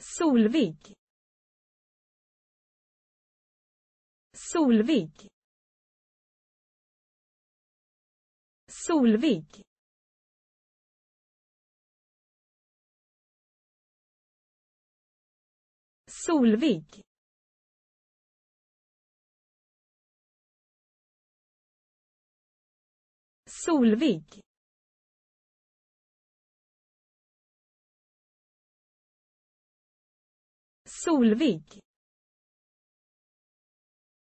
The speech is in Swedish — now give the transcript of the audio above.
Solvig. Solvig. Solvig. Solvig. Solvig. Solvig.